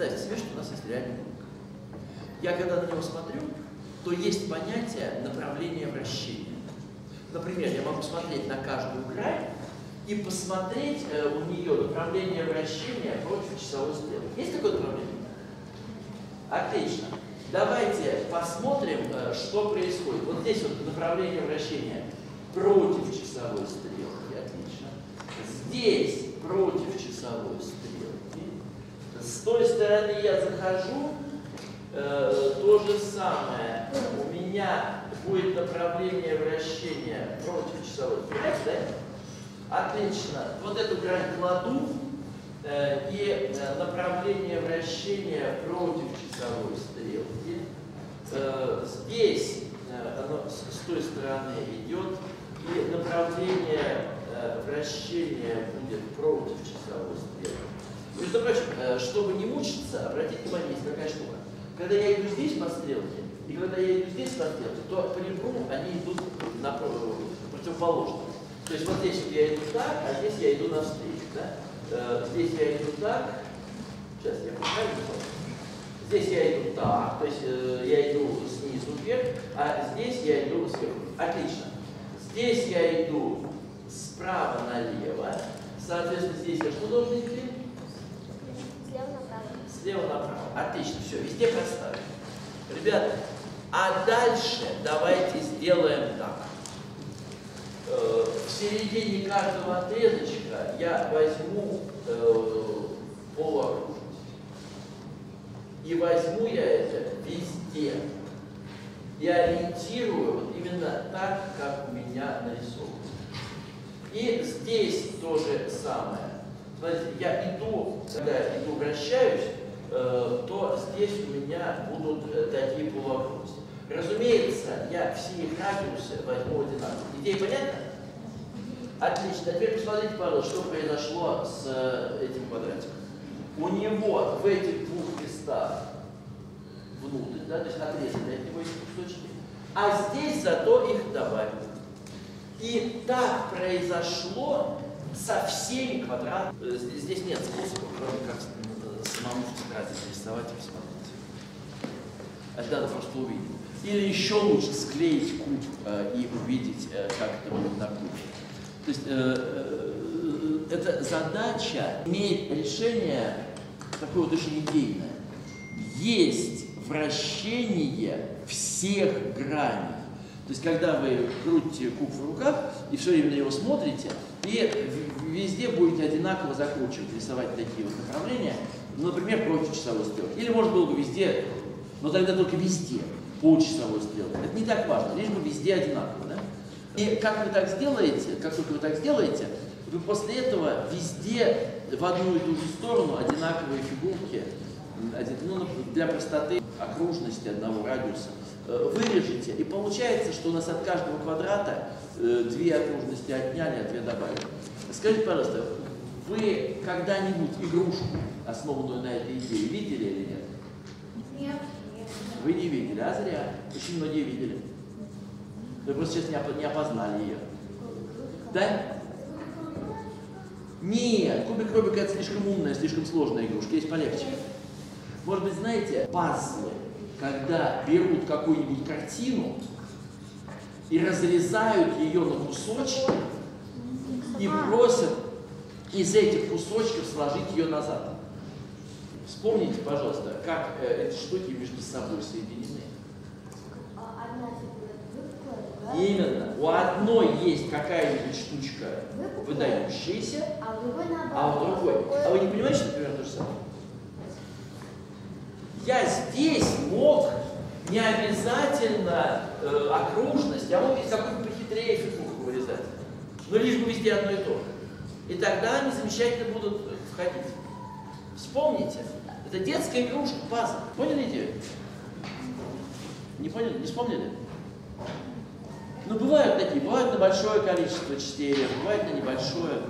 Представьте себе, что у нас есть реальный круг. Я когда на него смотрю, то есть понятие направления вращения. Например, я могу смотреть на каждую грань и посмотреть э, у нее направление вращения против часовой стрелки. Есть такое направление? Отлично. Давайте посмотрим, э, что происходит. Вот здесь вот направление вращения против часовой стрелки. Отлично. Здесь против часовой стрелки. С той стороны я захожу, э, то же самое. У меня будет направление вращения против часовой стрелки, да? Отлично. Вот эту грань кладу, э, и э, направление вращения против часовой стрелки. Э, здесь э, оно с, с той стороны идет, и направление э, вращения будет против часовой стрелки. Между прочим, э, чтобы не мучиться, обратите внимание, есть какая штука. Когда я иду здесь по стрелке, и когда я иду здесь по стрелке, то по ребру они идут на противоположно. То есть вот здесь я иду так, а здесь я иду навстречу. Да? Э, здесь я иду так. Сейчас я правильно Здесь я иду так, то есть э, я иду снизу вверх, а здесь я иду сверху. Отлично. Здесь я иду справа налево. Соответственно, здесь я что должен идти? Слева направо. Отлично, все, везде проставим. Ребята, а дальше давайте сделаем так. Э, в середине каждого отрезочка я возьму э, полуокружность. И возьму я это везде. И ориентирую вот именно так, как у меня нарисовано. И здесь то же самое. Смотрите, я иду, когда иду вращаюсь, то здесь у меня будут э, такие полуокружности. Разумеется, я все радиусы возьму одинаково. Идея понятна? Отлично. Теперь посмотрите, пожалуйста, что произошло с э, этим квадратиком. У него в этих двух местах внутрь, да, то есть отрезали от него эти кусочки, а здесь зато их добавили. И так произошло со всеми квадратами. Э, Здесь нет способа, кроме как э, самому тетрадь рисовать и посмотреть. Это надо просто увидеть. Или еще лучше склеить куб э, и увидеть, э, как это будет на кубе. То есть э, э, эта задача имеет решение такое вот очень идейное. Есть вращение всех граней. То есть, когда вы крутите куб в руках и все время на него смотрите, и везде будете одинаково закручивать, рисовать такие вот направления, ну, например, против часовой стрелки. Или, может, было бы везде, но тогда только везде, по часовой стрелке. Это не так важно, лишь бы везде одинаково, да? И как вы так сделаете, как только вы так сделаете, вы после этого везде в одну и ту же сторону одинаковые фигурки, ну, для простоты окружности одного радиуса, вырежете, и получается, что у нас от каждого квадрата э, две окружности отняли, а две добавили. Скажите, пожалуйста, вы когда-нибудь игрушку, основанную на этой идее, видели или нет? Нет. Вы не видели, а зря. Очень многие видели. Вы просто сейчас не опознали ее. Да? Нет, кубик Рубика это слишком умная, слишком сложная игрушка, есть полегче. Может быть, знаете, пазлы, когда берут какую-нибудь картину и разрезают ее на кусочки и просят из этих кусочков сложить ее назад. Вспомните, пожалуйста, как э, эти штуки между собой соединены. А. Именно. У одной есть какая-нибудь штучка выдающаяся, А у другой наоборот. а у другой. А вы не понимаете, что примерно то же самое? Я здесь не обязательно э, окружность, я мог здесь какую-то похитрее фигурку вырезать. Но лишь бы везде одно и то же. И тогда они замечательно будут э, входить. Вспомните, это детская игрушка, пазл. Поняли идею? Не поняли? Не вспомнили? Ну, бывают такие, бывают на большое количество частей, бывает на небольшое.